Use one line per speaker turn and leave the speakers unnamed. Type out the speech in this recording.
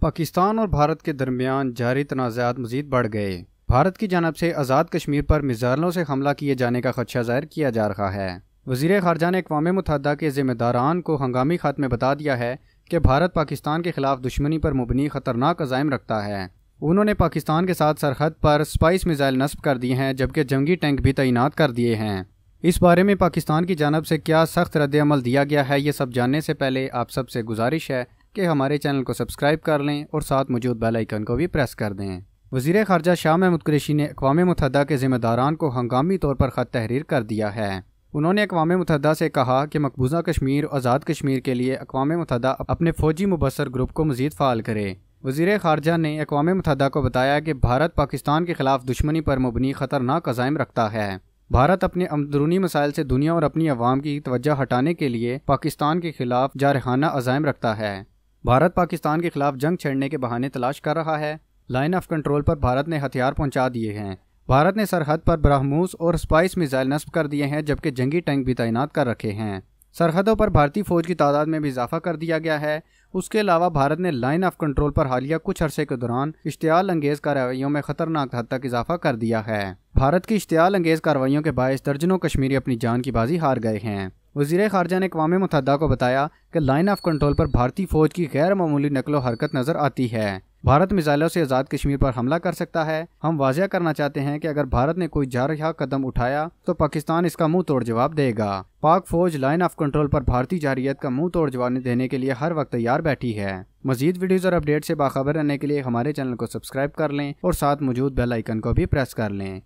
پاکستان اور بھارت کے درمیان جاری تنازعات مزید بڑھ گئے۔ بھارت کی جانب سے آزاد کشمیر پر میزائلوں سے حملہ کیے جانے کا خدشہ ظاہر کیا جا رہا ہے۔ وزیر خارجہ نے اقوام متحدہ کے ذمہ داران کو ہنگامی خط میں بتا دیا ہے کہ بھارت پاکستان کے خلاف دشمنی پر مبنی خطرناک عزائم رکھتا ہے۔ انہوں نے پاکستان کے ساتھ سرحد پر سپائس میزائل نصب کر دیے ہیں جبکہ جنگی ٹینک بھی تعینات کر دیے ہیں۔ اس بارے میں پاکستان کی جانب سے کیا سخت رد عمل دیا گیا ہے یہ سب جاننے سے پہلے آپ سب سے گزارش ہے۔ کہ ہمارے چینل کو سبسکرائب کر لیں اور ساتھ موجود بیل آئیکن کو بھی پریس کر دیں۔ وزیر خارجہ شاہ محمود قریشی نے اقوام متحدہ کے ذمہ داران کو ہنگامی طور پر خط تحریر کر دیا ہے۔ انہوں نے اقوام متحدہ سے کہا کہ مقبوضہ کشمیر آزاد کشمیر کے لیے اقوام متحدہ اپنے فوجی مبصر گروپ کو مزید فعال کرے۔ وزیر خارجہ نے اقوام متحدہ کو بتایا کہ بھارت پاکستان کے خلاف دشمنی پر مبنی خطرناک عزائم رکھتا ہے۔ بھارت اپنے اندرونی مسائل سے دنیا اور اپنی عوام کی توجہ ہٹانے کے لیے پاکستان کے خلاف جارحانہ عزائم رکھتا ہے۔ بھارت پاکستان کے خلاف جنگ چھیڑنے کے بہانے تلاش کر رہا ہے۔ لائن آف کنٹرول پر بھارت نے ہتھیار پہنچا دیے ہیں۔ بھارت نے سرحد پر براہموس اور اسپائس میزائل نصب کر دیے ہیں، جبکہ جنگی ٹینک بھی تعینات کر رکھے ہیں۔ سرحدوں پر بھارتی فوج کی تعداد میں بھی اضافہ کر دیا گیا ہے۔ اس کے علاوہ بھارت نے لائن آف کنٹرول پر حالیہ کچھ عرصے کے دوران اشتعال انگیز کارروائیوں میں خطرناک حد تک اضافہ کر دیا ہے۔ بھارت کی اشتعال انگیز کارروائیوں کے باعث درجنوں کشمیری اپنی جان کی بازی ہار گئے ہیں۔ وزیر خارجہ نے اقوام متحدہ کو بتایا کہ لائن آف کنٹرول پر بھارتی فوج کی غیر معمولی نقل و حرکت نظر آتی ہے۔ بھارت میزائلوں سے آزاد کشمیر پر حملہ کر سکتا ہے۔ ہم واضح کرنا چاہتے ہیں کہ اگر بھارت نے کوئی جارحہ قدم اٹھایا تو پاکستان اس کا منہ توڑ جواب دے گا۔ پاک فوج لائن آف کنٹرول پر بھارتی جارحیت کا منہ توڑ جواب دینے کے لیے ہر وقت تیار بیٹھی ہے۔ مزید ویڈیوز اور اپڈیٹ سے باخبر رہنے کے لیے ہمارے چینل کو سبسکرائب کر لیں اور ساتھ موجود بیل آئیکن کو بھی پریس کر لیں۔